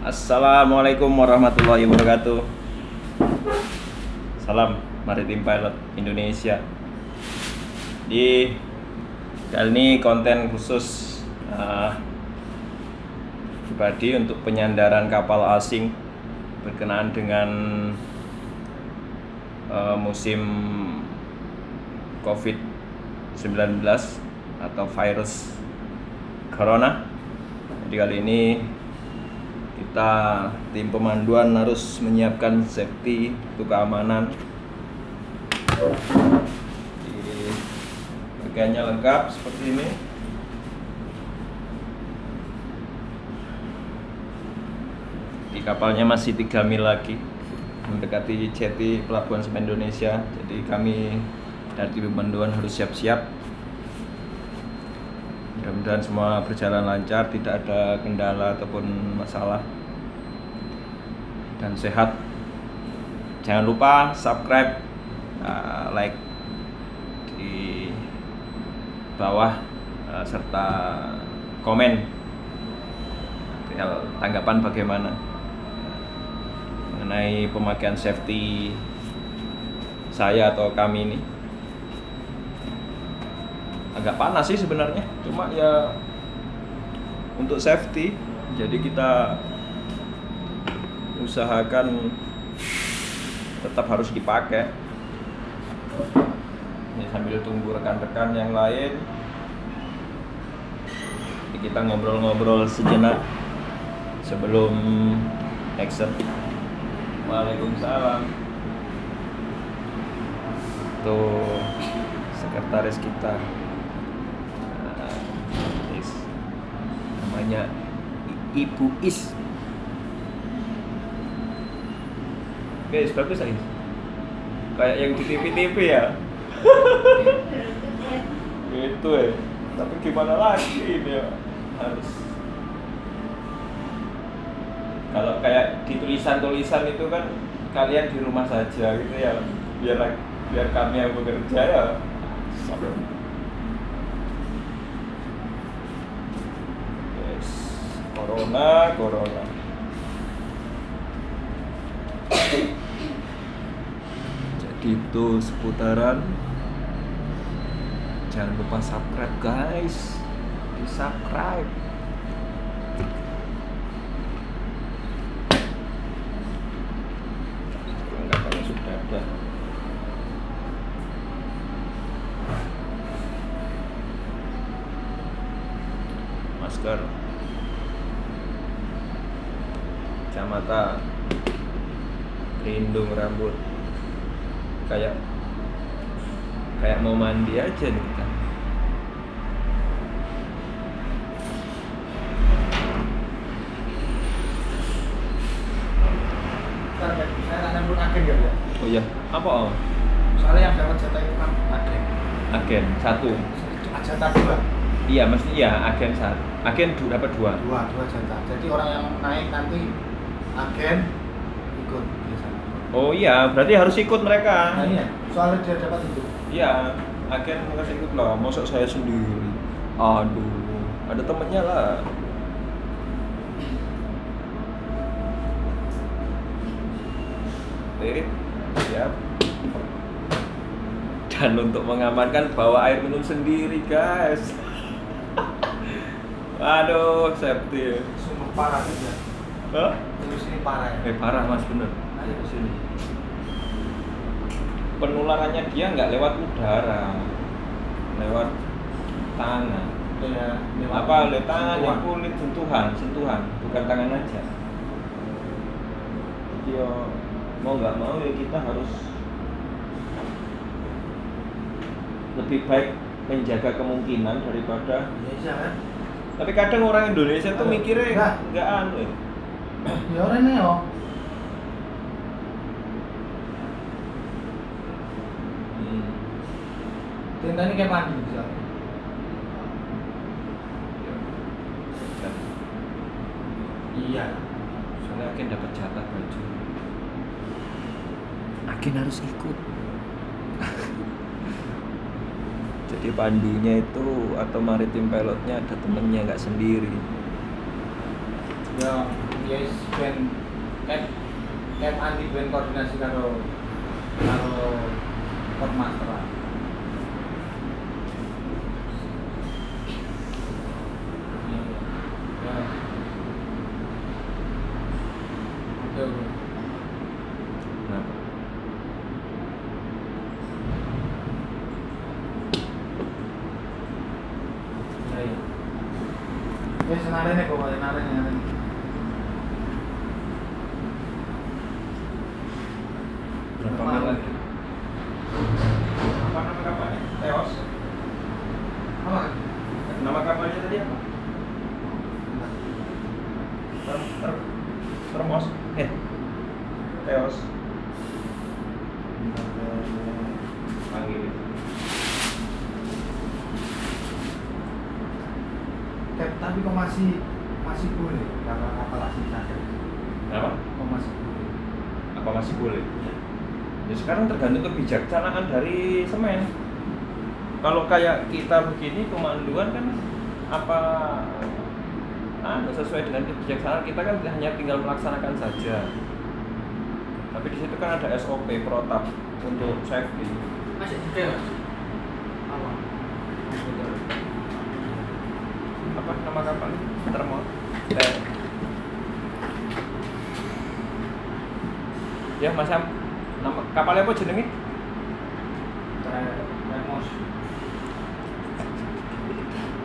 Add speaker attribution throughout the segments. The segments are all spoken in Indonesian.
Speaker 1: Assalamualaikum warahmatullahi wabarakatuh. Salam Maritim Pilot Indonesia. Di kali ini konten khusus uh, pribadi untuk penyandaran kapal asing berkenaan dengan uh, musim COVID-19 atau virus corona. Jadi kali ini kita tim pemanduan harus menyiapkan safety untuk keamanan. Bagiannya lengkap seperti ini. Di kapalnya masih 3 mil lagi. Mendekati jeti pelabuhan semen Indonesia. Jadi kami dari tim pemanduan harus siap-siap. Mudah-mudahan semua berjalan lancar tidak ada kendala ataupun masalah dan sehat. Jangan lupa subscribe uh, like di bawah uh, serta komen. Tanggapan bagaimana? Mengenai pemakaian safety saya atau kami ini. Agak panas sih sebenarnya. Cuma ya untuk safety jadi kita usahakan tetap harus dipakai. Ini sambil tunggu rekan-rekan yang lain. Jadi kita ngobrol-ngobrol sejenak sebelum action Waalaikumsalam. Tuh sekretaris kita. Nah, is. namanya Ibu Is guys bagus lagi. Kayak yang di TV-TV ya. Gitu ya. Tapi gimana lagi ini ya? Harus. Kalau kayak di tulisan-tulisan itu kan kalian di rumah saja gitu ya. Biar biar kami yang bekerja ya. Corona corona itu seputaran. Jangan lupa subscribe guys. Di subscribe. Perlengkapannya sudah ada. Masker. Kacamata. Pelindung rambut kayak kayak mau mandi aja nih kita
Speaker 2: ya, ya.
Speaker 1: oh iya apa om
Speaker 2: Soalnya yang dapat jatah itu kan agen.
Speaker 1: agen satu
Speaker 2: Jatah dua.
Speaker 1: iya mesti iya agen satu agen dua dapat dua
Speaker 2: Dua, dua jatah. Jadi orang yang naik nanti agen ikut biasanya.
Speaker 1: Oh iya berarti harus ikut mereka
Speaker 2: Nah iya, soalnya dia dapat itu.
Speaker 1: iya agen harus ikut lah masa saya sendiri aduh ada temennya lah Oke, siap. Dan untuk mengamankan bawa air minum sendiri, guys. Aduh, safety.
Speaker 2: Sungguh parah ya.
Speaker 1: Hah?
Speaker 2: Terus ini parah ya.
Speaker 1: Eh parah mas bener. Penularannya dia nggak lewat udara, lewat tangan.
Speaker 2: Ya,
Speaker 1: Apa lewat tangan, ya kulit sentuhan, sentuhan, bukan tangan aja. Jadi yo, mau nggak mau ya kita harus lebih baik menjaga kemungkinan daripada
Speaker 2: Iya kan?
Speaker 1: tapi kadang orang Indonesia tuh mikirnya nggak anu ya.
Speaker 2: Ya orang ini Tinta ini kayak mandi bisa. Iya.
Speaker 1: soalnya agen dapat jatah baju agen harus ikut jadi pandunya itu atau maritim pilotnya ada temennya nggak sendiri
Speaker 2: Ya, yes ben cap cap anti ben koordinasi karo karo Podmasteran. Iya, iya. Ya. Oke, oke.
Speaker 1: Kenapa?
Speaker 2: Ya, iya. Ya, senare nih kok, senare nih.
Speaker 1: Berapa
Speaker 2: Apa?
Speaker 1: mil lagi? Apa nama kapalnya? Teos.
Speaker 2: Apa?
Speaker 1: Nama kapalnya tadi apa? Ter, ter, termos. Eh. Teos. Panggil.
Speaker 2: Tapi kok masih masih boleh karena kapal asing saja.
Speaker 1: Kenapa?
Speaker 2: Kok masih boleh?
Speaker 1: Apa masih boleh? Ya sekarang tergantung kebijaksanaan dari semen. Kalau kayak kita begini kemanduan kan apa ah, sesuai dengan kebijaksanaan kita kan hanya tinggal melaksanakan saja. Tapi di situ kan ada SOP protap untuk safety.
Speaker 2: Masih detail. Apa?
Speaker 1: Apa nama kapal? Termo. Te- Ya Mas Am, nama kapalnya apa jenenge?
Speaker 2: Termos.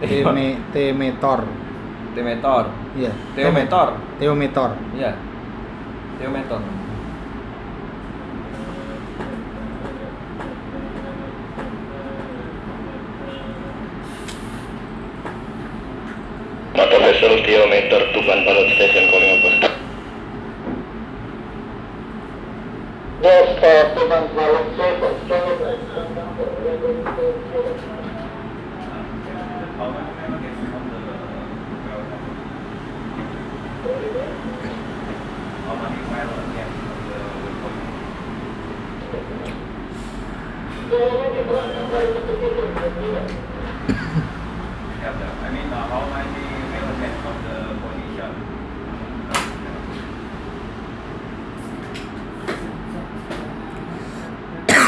Speaker 1: Teme
Speaker 2: Temetor.
Speaker 1: Temetor.
Speaker 2: Iya.
Speaker 1: Teometor.
Speaker 2: Teometor.
Speaker 1: Iya. Teometor.
Speaker 3: Motor vessel Geometer Tuban Barat Station calling over.
Speaker 1: I mean, uh, how many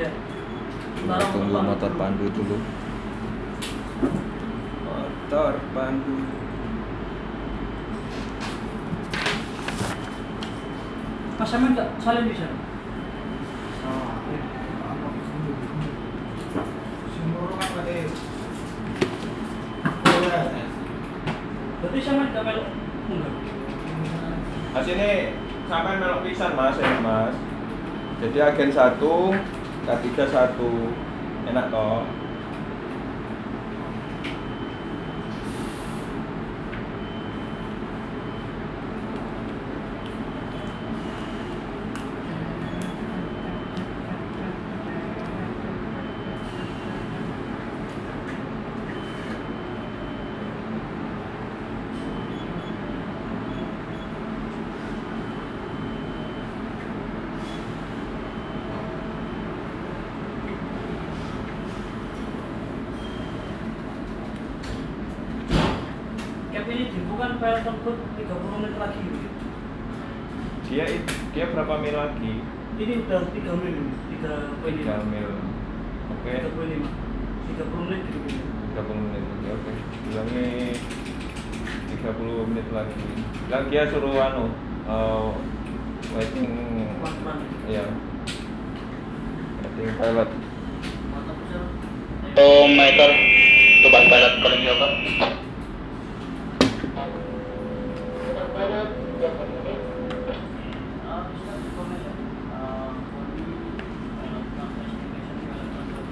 Speaker 4: ya.
Speaker 1: Kita tunggu motor pandu dulu. Motor pandu.
Speaker 4: Mas Samen nggak salin bisa? Berarti Samen nggak melok enggak?
Speaker 1: Mas ini sampai melok pisan mas, ya mas. Jadi agen satu, K3 satu, enak toh.
Speaker 4: Cap ini file tersebut 30 menit lagi.
Speaker 1: Dia dia berapa mil lagi?
Speaker 4: Ini udah 3 menit, 3 poin
Speaker 1: 3 mil. Oke.
Speaker 4: 3 poin 5. 30 menit gitu.
Speaker 1: 30 menit lagi oke bilangnya 30 menit lagi bilang dia suruh anu uh, waiting ya Ting pilot.
Speaker 3: Oh, meter Tuban Pilot calling you over.
Speaker 4: Ah, bisa information. Ah, only pilot from estimation pilot control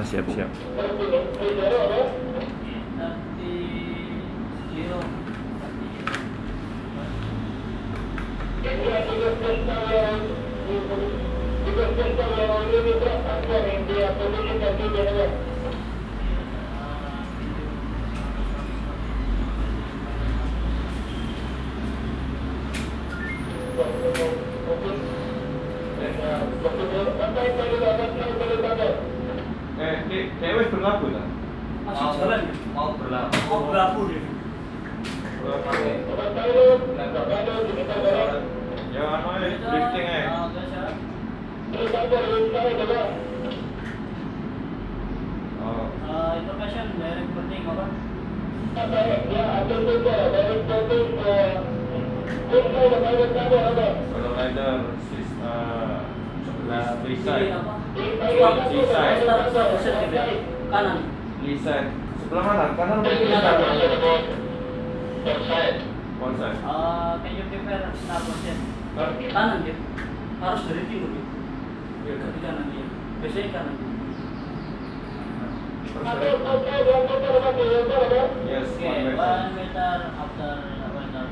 Speaker 4: department.
Speaker 1: Nah, siap siap.
Speaker 4: Nanti
Speaker 1: ta?
Speaker 4: Masih jalan ya?
Speaker 2: Mau berlaku.
Speaker 4: Oh, berlaku deh.
Speaker 1: Ya anu ae, drifting
Speaker 4: sir.
Speaker 1: Oh.
Speaker 4: Ah, information direct boarding apa?
Speaker 1: Kalau rider sis eh sebelah
Speaker 4: Kiri
Speaker 1: Lisai.
Speaker 4: apa?
Speaker 1: Lisai.
Speaker 4: Start, gitu ya. Kanan.
Speaker 1: Lisai. Sebelah mana? Kanan atau kiri? One side.
Speaker 4: Ah, can you prepare start position? Kanan dia. Harus dari timur dia.
Speaker 1: Iya,
Speaker 4: Ke kanan dia. Biasanya kanan.
Speaker 1: Yes, one meter.
Speaker 4: one meter after one meter.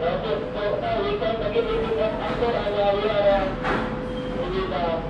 Speaker 3: Please enter at your position. Pilot will coming on your position.